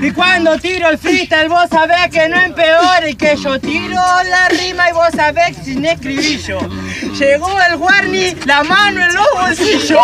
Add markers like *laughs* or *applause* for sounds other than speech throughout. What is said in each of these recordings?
Y cuando tiro el freestyle vos sabés que no empeore y que yo tiro la rima y vos sabés que sin escribillo. Llegó el Warney, la mano en los bolsillos.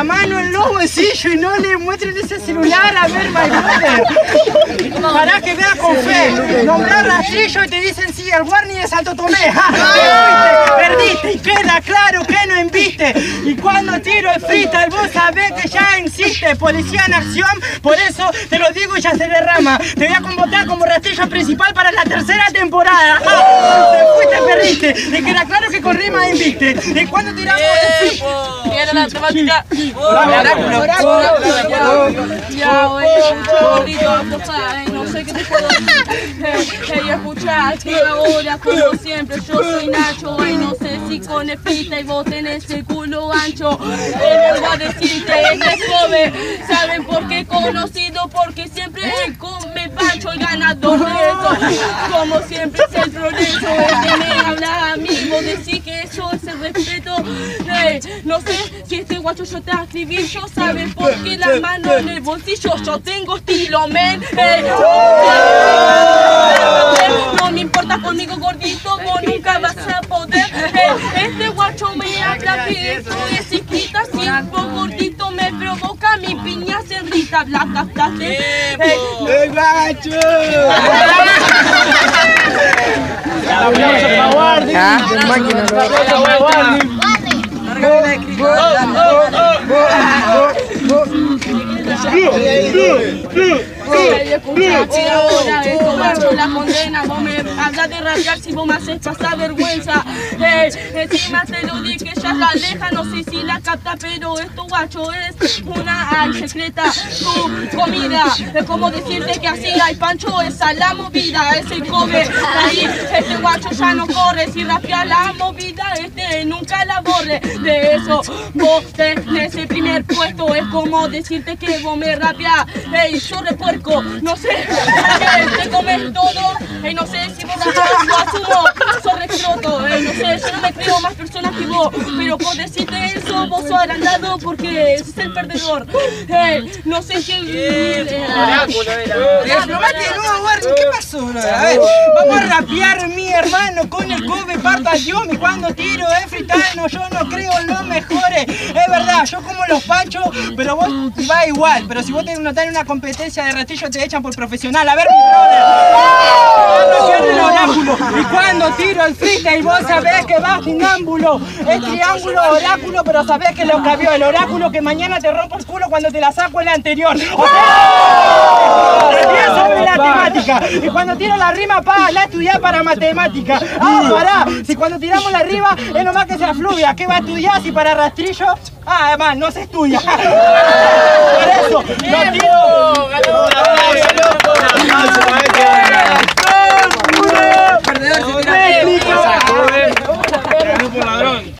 La mano en los bolsillos y no le muestren ese celular a ver, my brother. Para que vea con fe. Nombrar rastrillo y te dicen sí, el Warney de Santo Tomé. Te *laughs* fuiste, Perdiste y queda claro que no enviste. Y cuando tiro el freestyle vos sabés que ya existe policía en acción. Por eso te lo digo y ya se derrama. Te voy a convocar como rastrillo principal para la tercera temporada. ¡Ja! Te fuiste, perdiste. Y queda claro que con rima inviste. Y cuando tiramos el freestyle... Viene la temática. Ya, güey, gordito, no sabes, no sé qué te puedo decir. Eh, que ahora, como siempre, yo soy Nacho. Y no sé si con el y vos tenés el culo ancho. Eh, vengo a decirte, este es joven. ¿Saben por qué conocido? Porque siempre come pancho, el ganador de eso. Como siempre es el progreso, decís que eso es el respeto. No sé si este guacho yo te escribí, yo saben por qué la mano en el bolsillo. Yo tengo estilo, men. Hey, no me importa conmigo gordito, vos nunca vas a poder. Hey, este guacho me habla que esto es chiquita, si vos gordito me provoca, mi piña se rita, la captaste. Hey, ¡El gacho! Ay, escucha, que ahora esto macho la condena Vos me hablas de rapear si vos me haces pasar vergüenza Encima te lo dije, ya la aleja No. Sé si la capta, pero esto guacho es una secreta Tu comida Es como decirte que así hay pancho Esa la movida, ese come Ahí, este guacho ya no corre Si rapea la movida, este nunca la borre. De eso, vos tenés el primer puesto Es como decirte que vos me rapeás Ey, yo de puerco, no sé que te comes todo. Ey, no sé si vos rapeás, lo asumo Sos recroto, ey, no sé, yo no me creo más personas que vos Pero por decirte eso, vos sos agrandado Porque es el perdedor. Ey, no sé qué eh, nuevo, Warren. ¿Qué pasó, bro? A ver, vamos a rapear mi hermano con el Kobe parta yo y cuando tiro es freestyle, no, yo no creo en los mejores. Es verdad, yo como los panchos, *laughs* pero vos va igual. Pero si vos te notas en una competencia de rastrillo te echan por profesional. A ver, mi brother. Y cuando tiro el freestyle vos sabés que va ginámbulo. Es triángulo, oráculo, pero sabés que lo cambió. El oráculo que mañana te rompo el culo cuando te la saco el anterior. O sea, la temática. Y cuando tiro la rima, pa, la estudiar para matemática. Ah, pará. Si cuando tiramos la rima, es nomás que sea fluvia. ¿Qué va a estudiar si para rastrillo? Ah, además, no se estudia. *laughs* Por eso, no tiro.